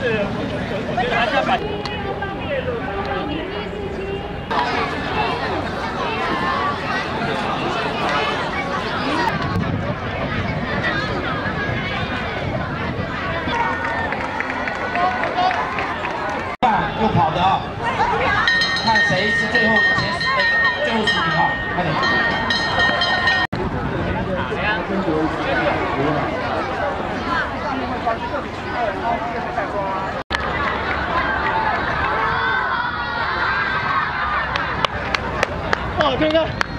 快又跑的啊！看谁是最后前十，最后十名啊！快点。好，哥哥。